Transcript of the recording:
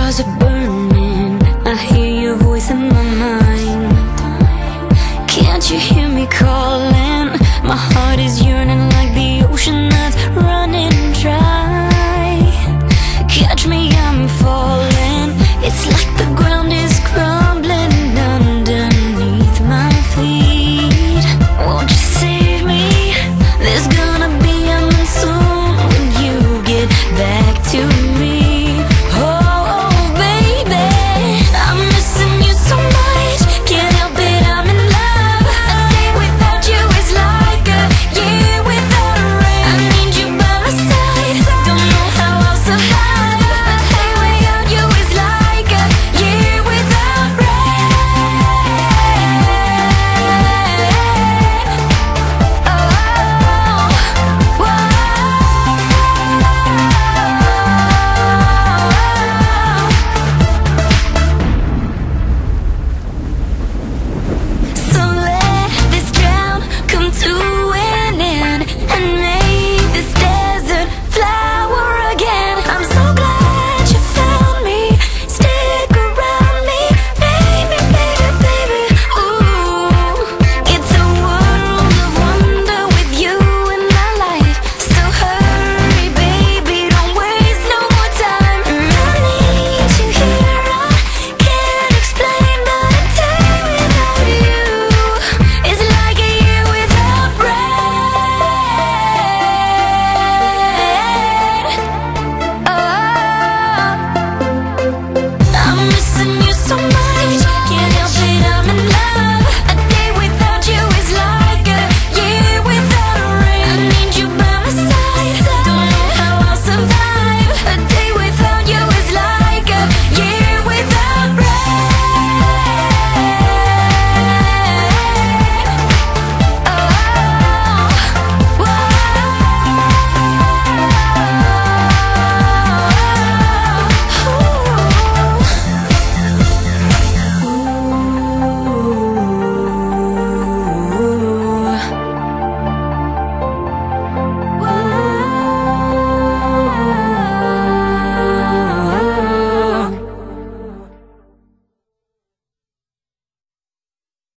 stars are burning I hear your voice in my mind Can't you hear me call?